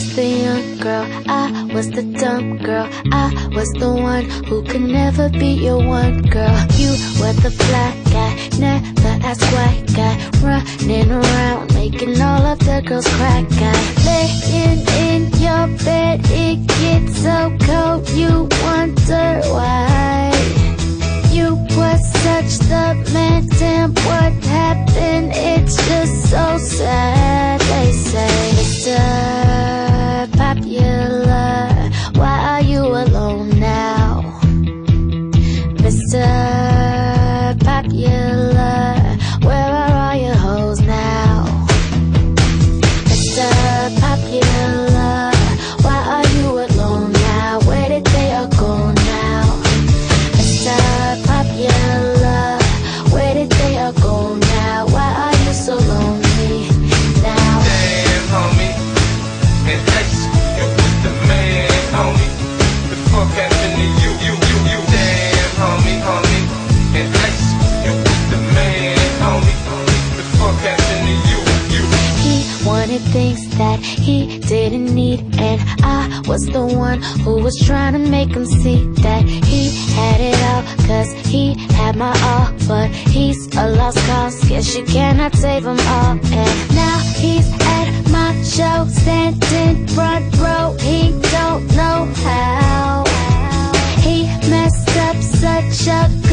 the young girl, I was the dumb girl. I was the one who could never be your one girl. You were the black guy, never ask white guy. Running around, making all of the girls cry guy. Laying in your bed, it gets so cold, you wonder why. You were such the man, damn, what happened? Wanted things that he didn't need. And I was the one who was trying to make him see That he had it all. Cause he had my all But he's a lost cause. Guess you cannot save him all. And now he's at my show Standing front row. He don't know how. He messed up such a